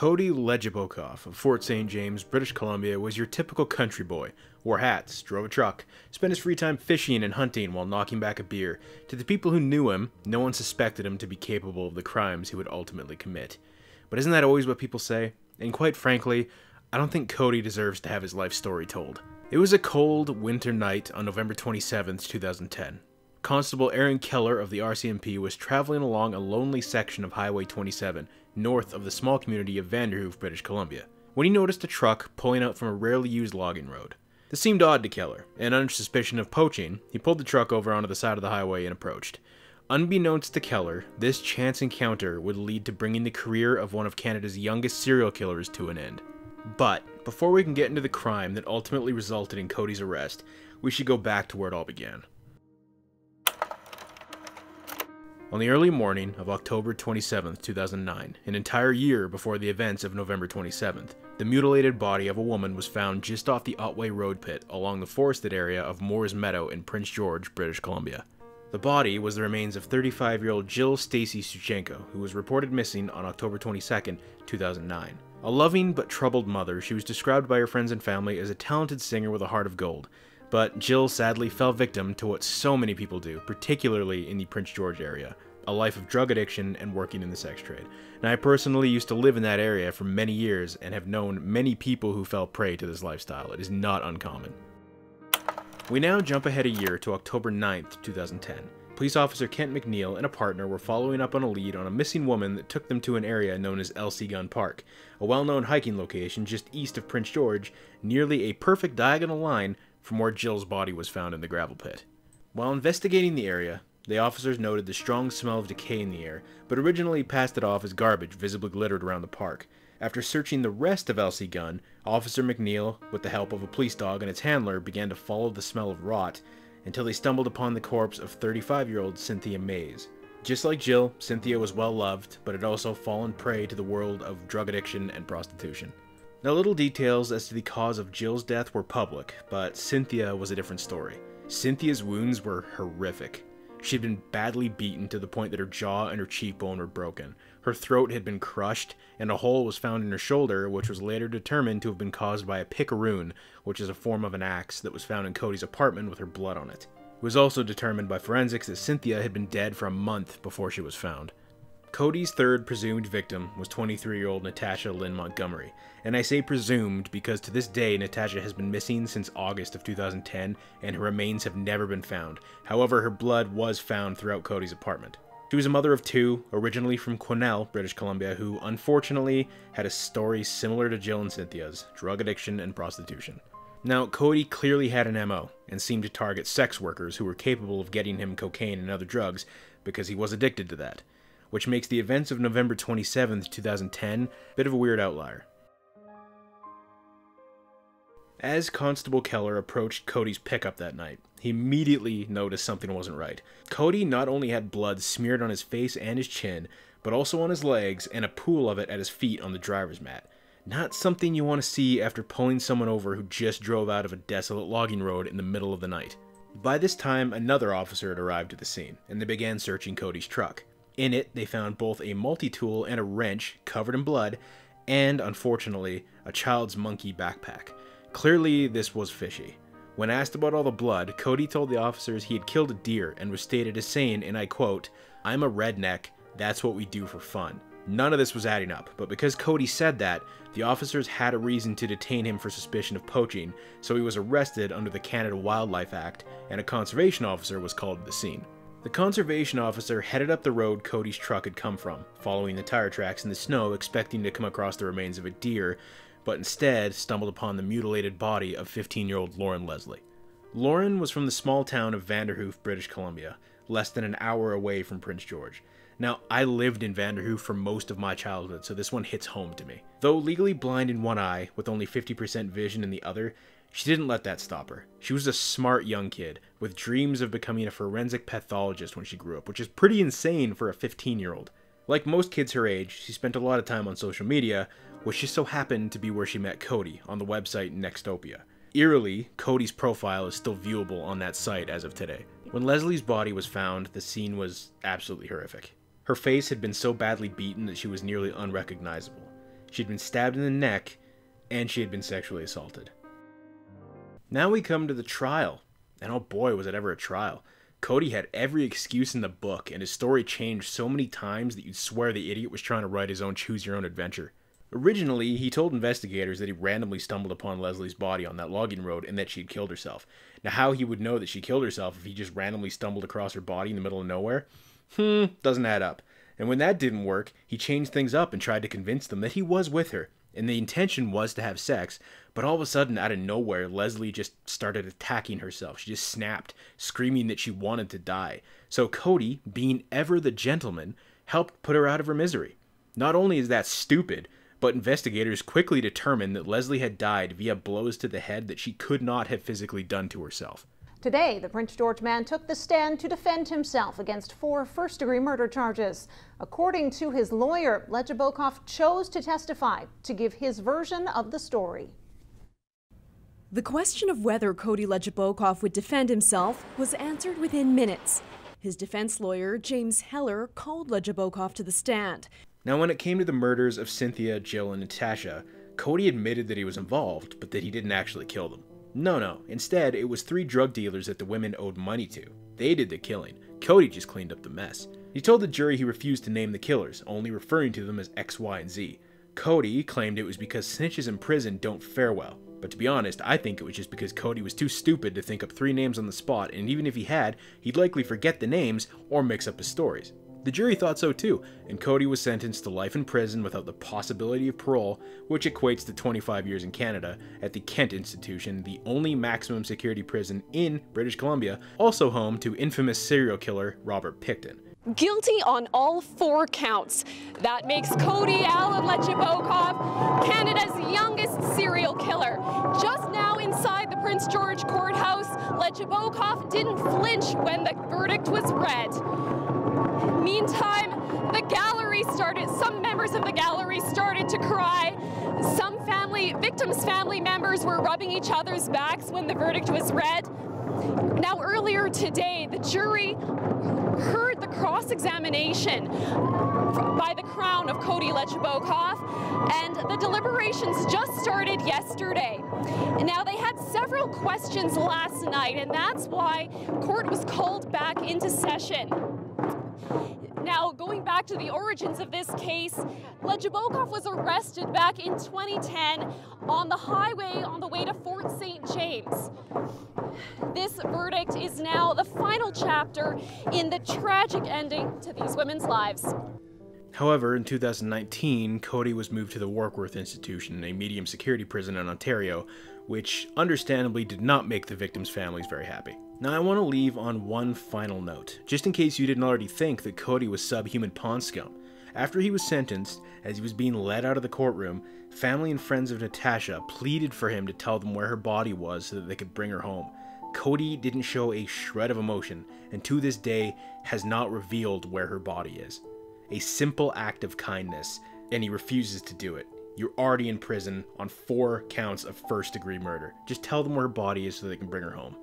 Cody Legebokoff of Fort St. James, British Columbia, was your typical country boy. Wore hats, drove a truck, spent his free time fishing and hunting while knocking back a beer. To the people who knew him, no one suspected him to be capable of the crimes he would ultimately commit. But isn't that always what people say? And quite frankly, I don't think Cody deserves to have his life story told. It was a cold winter night on November 27, 2010. Constable Aaron Keller of the RCMP was traveling along a lonely section of Highway 27, north of the small community of Vanderhoof, British Columbia, when he noticed a truck pulling out from a rarely used logging road. This seemed odd to Keller, and under suspicion of poaching, he pulled the truck over onto the side of the highway and approached. Unbeknownst to Keller, this chance encounter would lead to bringing the career of one of Canada's youngest serial killers to an end. But, before we can get into the crime that ultimately resulted in Cody's arrest, we should go back to where it all began. On the early morning of October 27, 2009, an entire year before the events of November 27th, the mutilated body of a woman was found just off the Otway Road pit along the forested area of Moores Meadow in Prince George, British Columbia. The body was the remains of 35 year old Jill Stacy Stuchenko, who was reported missing on October 22, 2009. A loving but troubled mother, she was described by her friends and family as a talented singer with a heart of gold, but Jill sadly fell victim to what so many people do, particularly in the Prince George area a life of drug addiction and working in the sex trade. And I personally used to live in that area for many years and have known many people who fell prey to this lifestyle. It is not uncommon. We now jump ahead a year to October 9th, 2010. Police officer Kent McNeil and a partner were following up on a lead on a missing woman that took them to an area known as L.C. Gunn Park, a well known hiking location just east of Prince George, nearly a perfect diagonal line from where Jill's body was found in the gravel pit. While investigating the area, the officers noted the strong smell of decay in the air, but originally passed it off as garbage visibly littered around the park. After searching the rest of L.C. Gunn, Officer McNeil, with the help of a police dog and its handler, began to follow the smell of rot until they stumbled upon the corpse of 35 year old Cynthia Maas. Just like Jill, Cynthia was well loved, but had also fallen prey to the world of drug addiction and prostitution. Now, little details as to the cause of Jill's death were public, but Cynthia was a different story. Cynthia's wounds were horrific. She had been badly beaten to the point that her jaw and her cheekbone were broken. Her throat had been crushed, and a hole was found in her shoulder, which was later determined to have been caused by a picaroon, which is a form of an axe that was found in Cody's apartment with her blood on it. It was also determined by forensics that Cynthia had been dead for a month before she was found. Cody's third presumed victim was 23 year old Natasha Lynn Montgomery, and I say presumed because to this day Natasha has been missing since August of 2010 and her remains have never been found. However, her blood was found throughout Cody's apartment. She was a mother of two, originally from Quesnel, British Columbia, who unfortunately had a story similar to Jill and Cynthia's drug addiction and prostitution. Now, Cody clearly had an MO and seemed to target sex workers who were capable of getting him cocaine and other drugs because he was addicted to that which makes the events of November 27, 2010, a bit of a weird outlier. As Constable Keller approached Cody's pickup that night, he immediately noticed something wasn't right. Cody not only had blood smeared on his face and his chin, but also on his legs and a pool of it at his feet on the driver's mat. Not something you want to see after pulling someone over who just drove out of a desolate logging road in the middle of the night. By this time, another officer had arrived at the scene, and they began searching Cody's truck. In it, they found both a multi tool and a wrench covered in blood, and unfortunately, a child's monkey backpack. Clearly, this was fishy. When asked about all the blood, Cody told the officers he had killed a deer and was stated as saying, and I quote, I'm a redneck, that's what we do for fun. None of this was adding up, but because Cody said that, the officers had a reason to detain him for suspicion of poaching, so he was arrested under the Canada Wildlife Act, and a conservation officer was called to the scene. The conservation officer headed up the road Cody's truck had come from, following the tire tracks in the snow, expecting to come across the remains of a deer, but instead stumbled upon the mutilated body of 15 year old Loren Leslie. Loren was from the small town of Vanderhoof, British Columbia, less than an hour away from Prince George. Now, I lived in Vanderhoof for most of my childhood, so this one hits home to me. Though legally blind in one eye, with only 50% vision in the other, she didn't let that stop her. She was a smart young kid with dreams of becoming a forensic pathologist when she grew up, which is pretty insane for a 15 year old. Like most kids her age, she spent a lot of time on social media, which just so happened to be where she met Cody on the website Nexopia. Eerily, Cody's profile is still viewable on that site as of today. When Leslie's body was found, the scene was absolutely horrific. Her face had been so badly beaten that she was nearly unrecognizable. she'd been stabbed in the neck, and she had been sexually assaulted. Now we come to the trial, and oh boy, was it ever a trial. Cody had every excuse in the book, and his story changed so many times that you'd swear the idiot was trying to write his own choose your own adventure. Originally, he told investigators that he randomly stumbled upon Leslie's body on that logging road and that she'd killed herself. Now, how he would know that she killed herself if he just randomly stumbled across her body in the middle of nowhere? Hmm, doesn't add up. And when that didn't work, he changed things up and tried to convince them that he was with her, and the intention was to have sex, but all of a sudden, out of nowhere, Leslie just started attacking herself. She just snapped, screaming that she wanted to die. So Cody, being ever the gentleman, helped put her out of her misery. Not only is that stupid, but investigators quickly determined that Leslie had died via blows to the head that she could not have physically done to herself. Today, the Prince George man took the stand to defend himself against four first-degree murder charges. According to his lawyer, Legebokoff chose to testify to give his version of the story. The question of whether Cody Legebokoff would defend himself was answered within minutes. His defense lawyer, James Heller, called Legebokoff to the stand. Now, when it came to the murders of Cynthia, Jill, and Natasha, Cody admitted that he was involved, but that he didn't actually kill them. No, no, instead, it was three drug dealers that the women owed money to. They did the killing. Cody just cleaned up the mess. He told the jury he refused to name the killers, only referring to them as X, Y, and Z. Cody claimed it was because snitches in prison don't fare well. But to be honest, I think it was just because Cody was too stupid to think up three names on the spot, and even if he had, he'd likely forget the names or mix up his stories. The jury thought so too, and Cody was sentenced to life in prison without the possibility of parole, which equates to 25 years in Canada, at the Kent Institution, the only maximum security prison in British Columbia, also home to infamous serial killer Robert Pickton. Guilty on all four counts. That makes Cody Allen Legebokoff Canada's youngest serial killer. Just now inside the Prince George Courthouse, Legebokoff didn't flinch when the verdict was read. Meantime, the gallery started, some members of the gallery started to cry. Some family, victims' family members were rubbing each other's backs when the verdict was read. Now, earlier today, the jury heard the cross-examination by the Crown of Cody Legebokoff, and the deliberations just started yesterday. Now, they had several questions last night, and that's why court was called back into session. Now, going back to the origins of this case, Legebokoff was arrested back in 2010 on the highway on the way to Fort St. James. This verdict is now the final chapter in the tragic ending to these women's lives. However, in 2019, Cody was moved to the Warkworth Institution, a medium security prison in Ontario, which understandably did not make the victims' families very happy. Now, I want to leave on one final note, just in case you didn't already think that Cody was subhuman pawn scum. After he was sentenced, as he was being led out of the courtroom, family and friends of Natasha pleaded for him to tell them where her body was so that they could bring her home. Cody didn't show a shred of emotion, and to this day has not revealed where her body is. A simple act of kindness, and he refuses to do it. You're already in prison on four counts of first degree murder. Just tell them where her body is so they can bring her home.